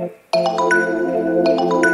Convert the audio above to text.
Música